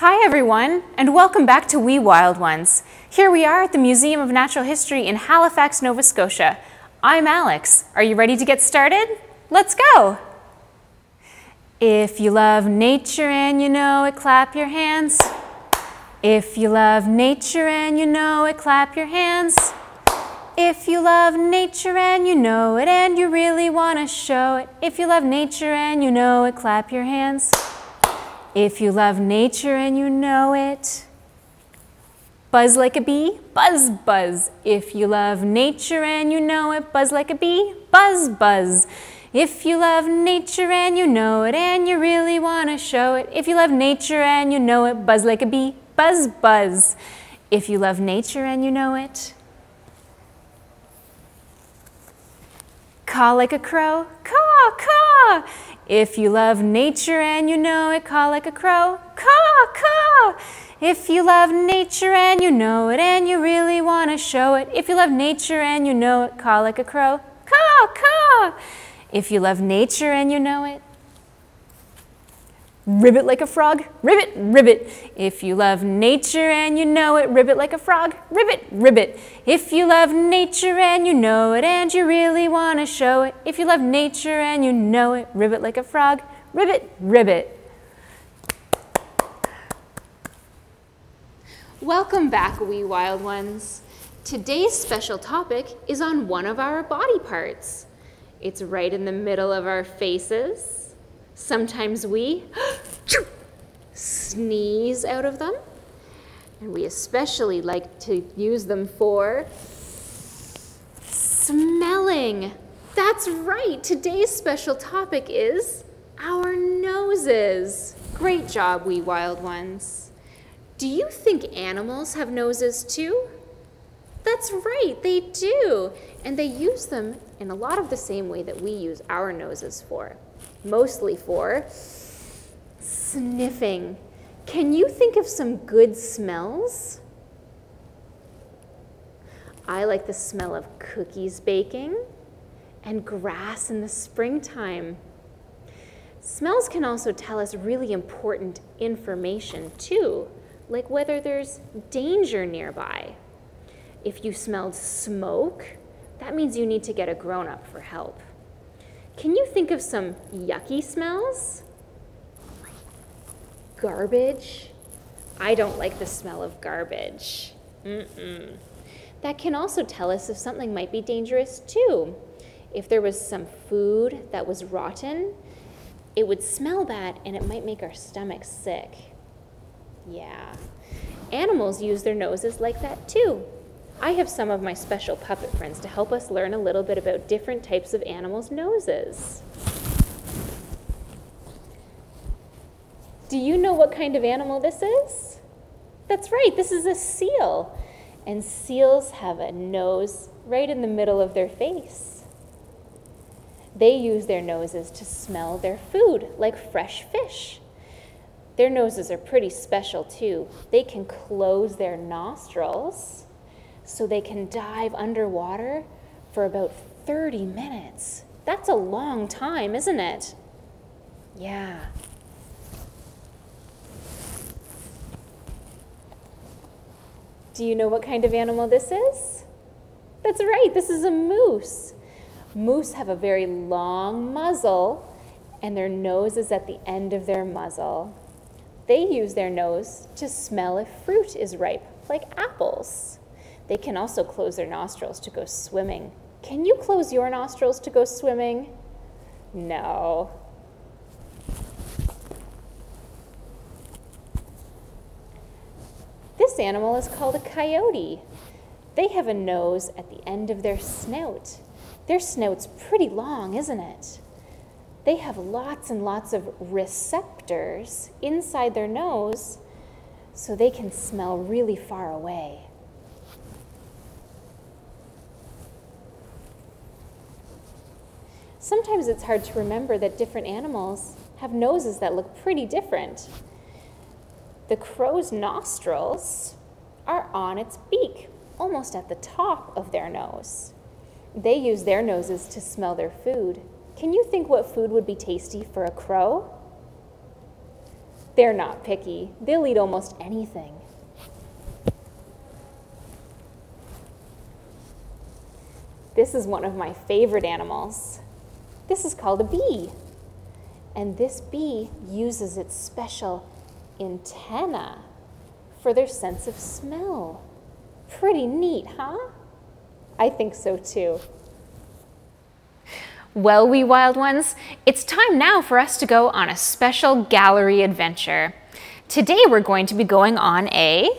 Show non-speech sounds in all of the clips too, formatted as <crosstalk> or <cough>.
Hi everyone, and welcome back to Wee Wild Ones. Here we are at the Museum of Natural History in Halifax, Nova Scotia. I'm Alex. Are you ready to get started? Let's go! If you love nature and you know it, clap your hands. If you love nature and you know it, clap your hands. If you love nature and you know it and you really want to show it. If you love nature and you know it, clap your hands. If you love nature and you know it, buzz like a bee, buzz, buzz. If you love nature and you know it, buzz like a bee, buzz, buzz. If you love nature and you know it and you really want to show it. If you love nature and you know it, buzz like a bee, buzz, buzz. If you love nature and you know it, caw like a crow, caw, caw. If you love nature and you know it, caw like a crow, caw, caw. If you love nature and you know it and you really want to show it, if you love nature and you know it, caw like a crow, caw, caw. If you love nature and you know it, ribbit like a frog, ribbit, ribbit. If you love nature and you know it, ribbit like a frog, ribbit, ribbit. If you love nature and you know it and you really want to show it, if you love nature and you know it, ribbit like a frog, ribbit, ribbit. Welcome back, wee wild ones. Today's special topic is on one of our body parts. It's right in the middle of our faces Sometimes we <gasps> sneeze out of them, and we especially like to use them for smelling. That's right, today's special topic is our noses. Great job, wee wild ones. Do you think animals have noses too? That's right, they do. And they use them in a lot of the same way that we use our noses for mostly for sniffing. Can you think of some good smells? I like the smell of cookies baking and grass in the springtime. Smells can also tell us really important information too, like whether there's danger nearby. If you smelled smoke, that means you need to get a grown up for help. Can you think of some yucky smells? Garbage. I don't like the smell of garbage. Mm-mm. That can also tell us if something might be dangerous too. If there was some food that was rotten, it would smell bad and it might make our stomachs sick. Yeah. Animals use their noses like that too. I have some of my special puppet friends to help us learn a little bit about different types of animals' noses. Do you know what kind of animal this is? That's right, this is a seal. And seals have a nose right in the middle of their face. They use their noses to smell their food, like fresh fish. Their noses are pretty special too. They can close their nostrils so they can dive underwater for about 30 minutes. That's a long time, isn't it? Yeah. Do you know what kind of animal this is? That's right, this is a moose. Moose have a very long muzzle and their nose is at the end of their muzzle. They use their nose to smell if fruit is ripe, like apples. They can also close their nostrils to go swimming. Can you close your nostrils to go swimming? No. This animal is called a coyote. They have a nose at the end of their snout. Their snout's pretty long, isn't it? They have lots and lots of receptors inside their nose so they can smell really far away. Sometimes it's hard to remember that different animals have noses that look pretty different. The crow's nostrils are on its beak, almost at the top of their nose. They use their noses to smell their food. Can you think what food would be tasty for a crow? They're not picky. They'll eat almost anything. This is one of my favorite animals. This is called a bee. And this bee uses its special antenna for their sense of smell. Pretty neat, huh? I think so too. Well, wee wild ones, it's time now for us to go on a special gallery adventure. Today we're going to be going on a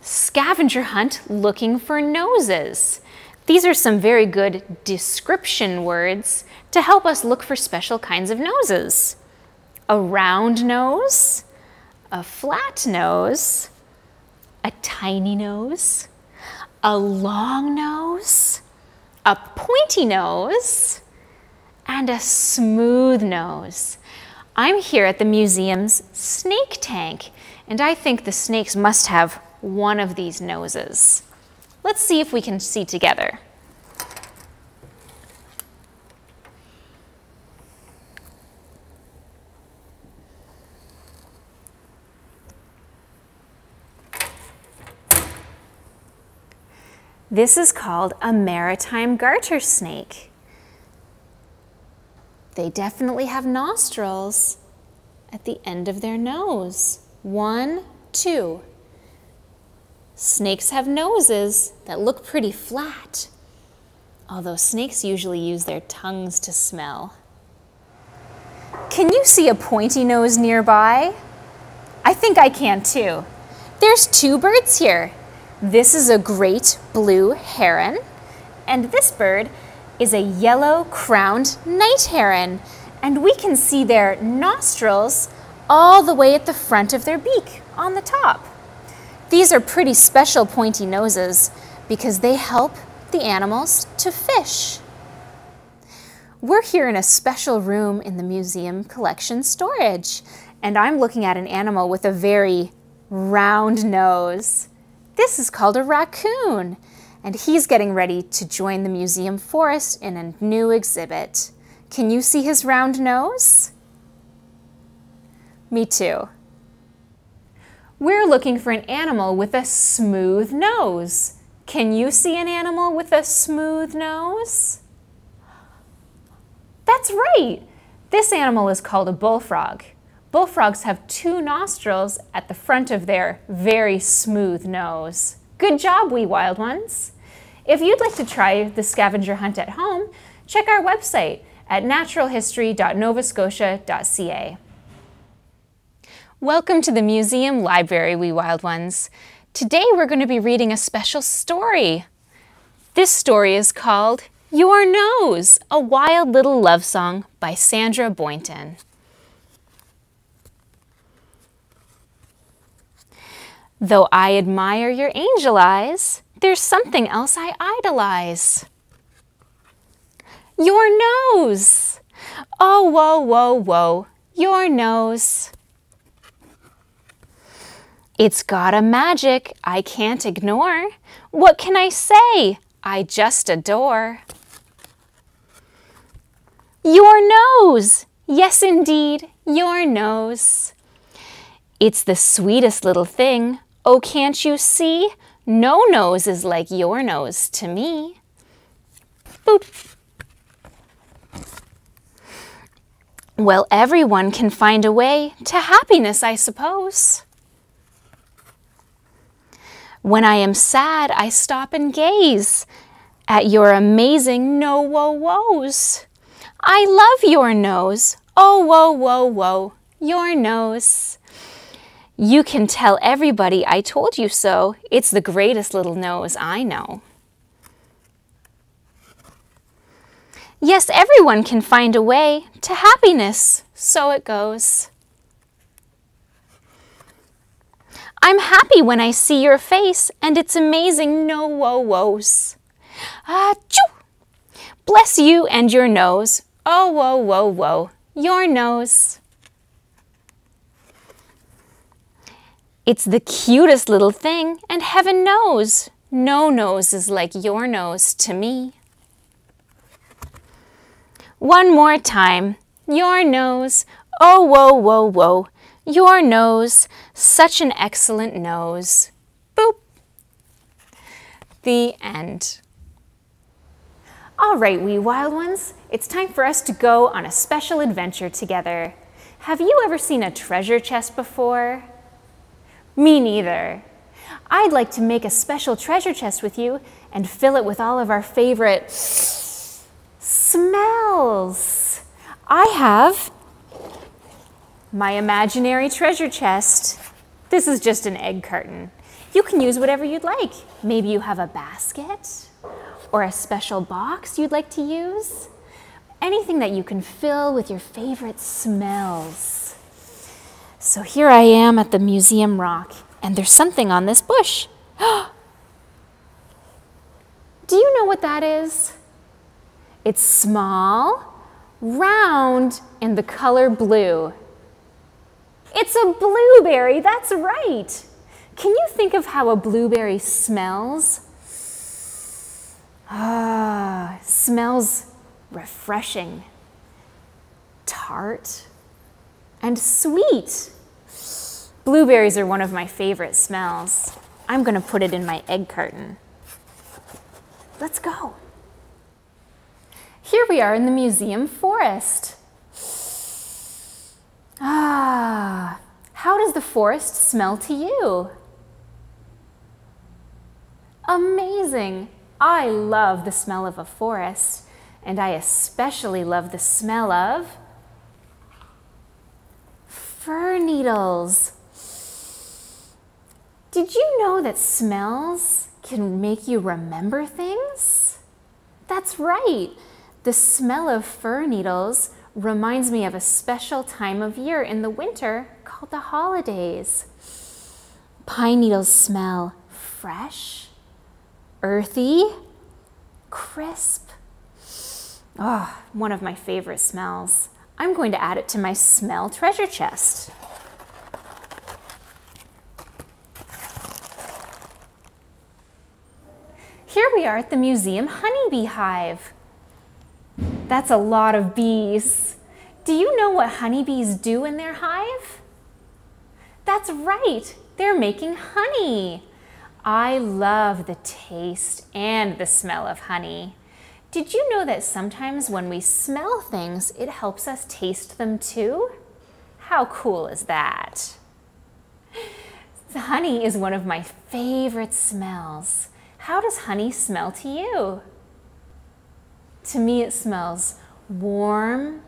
scavenger hunt looking for noses. These are some very good description words to help us look for special kinds of noses. A round nose, a flat nose, a tiny nose, a long nose, a pointy nose, and a smooth nose. I'm here at the museum's snake tank, and I think the snakes must have one of these noses. Let's see if we can see together. This is called a maritime garter snake. They definitely have nostrils at the end of their nose. One, two. Snakes have noses that look pretty flat, although snakes usually use their tongues to smell. Can you see a pointy nose nearby? I think I can too. There's two birds here. This is a great blue heron, and this bird is a yellow crowned night heron, and we can see their nostrils all the way at the front of their beak on the top. These are pretty special pointy noses because they help the animals to fish. We're here in a special room in the museum collection storage, and I'm looking at an animal with a very round nose. This is called a raccoon, and he's getting ready to join the museum forest in a new exhibit. Can you see his round nose? Me too. We're looking for an animal with a smooth nose. Can you see an animal with a smooth nose? That's right. This animal is called a bullfrog. Bullfrogs have two nostrils at the front of their very smooth nose. Good job, wee wild ones. If you'd like to try the scavenger hunt at home, check our website at naturalhistory.novascotia.ca. Welcome to the Museum Library, wee wild ones. Today we're going to be reading a special story. This story is called Your Nose, a Wild Little Love Song by Sandra Boynton. Though I admire your angel eyes, there's something else I idolize. Your nose! Oh, whoa, whoa, whoa, your nose. It's got a magic I can't ignore. What can I say? I just adore. Your nose! Yes, indeed, your nose. It's the sweetest little thing. Oh, can't you see? No nose is like your nose to me. Boop. Well, everyone can find a way to happiness, I suppose. When I am sad, I stop and gaze at your amazing no whoa woes. I love your nose. Oh, whoa, whoa, whoa, your nose. You can tell everybody I told you so. It's the greatest little nose I know. Yes, everyone can find a way to happiness. So it goes. I'm happy when I see your face, and it's amazing no woe woes. Ah, choo! Bless you and your nose. Oh, whoa, whoa, whoa, your nose. It's the cutest little thing, and heaven knows, no nose is like your nose to me. One more time, your nose. Oh, whoa, whoa, whoa, Your nose, such an excellent nose. Boop. The end. All right, wee wild ones, it's time for us to go on a special adventure together. Have you ever seen a treasure chest before? Me neither. I'd like to make a special treasure chest with you and fill it with all of our favorite smells. I have my imaginary treasure chest. This is just an egg carton. You can use whatever you'd like. Maybe you have a basket or a special box you'd like to use. Anything that you can fill with your favorite smells. So here I am at the museum rock, and there's something on this bush. <gasps> Do you know what that is? It's small, round, and the color blue. It's a blueberry, that's right. Can you think of how a blueberry smells? Ah, smells refreshing, tart, and sweet. Blueberries are one of my favorite smells. I'm gonna put it in my egg carton. Let's go. Here we are in the museum forest. Ah, how does the forest smell to you? Amazing. I love the smell of a forest, and I especially love the smell of fir needles. Did you know that smells can make you remember things? That's right. The smell of fir needles reminds me of a special time of year in the winter called the holidays. Pine needles smell fresh, earthy, crisp. Oh, one of my favorite smells. I'm going to add it to my smell treasure chest. Here we are at the museum honeybee hive. That's a lot of bees. Do you know what honeybees do in their hive? That's right, they're making honey. I love the taste and the smell of honey. Did you know that sometimes when we smell things, it helps us taste them too? How cool is that? Honey is one of my favorite smells. How does honey smell to you? To me, it smells warm,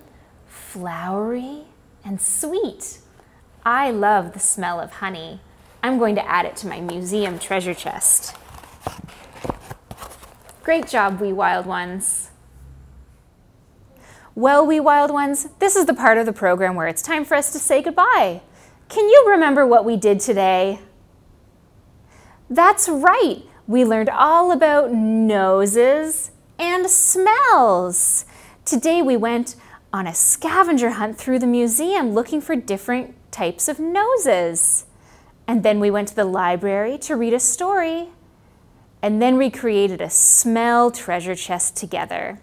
flowery, and sweet. I love the smell of honey. I'm going to add it to my museum treasure chest. Great job, wee wild ones. Well, wee wild ones, this is the part of the program where it's time for us to say goodbye. Can you remember what we did today? That's right, we learned all about noses and smells. Today we went on a scavenger hunt through the museum looking for different types of noses. And then we went to the library to read a story. And then we created a smell treasure chest together.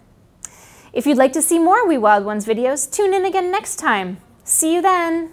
If you'd like to see more Wee Wild Ones videos, tune in again next time. See you then.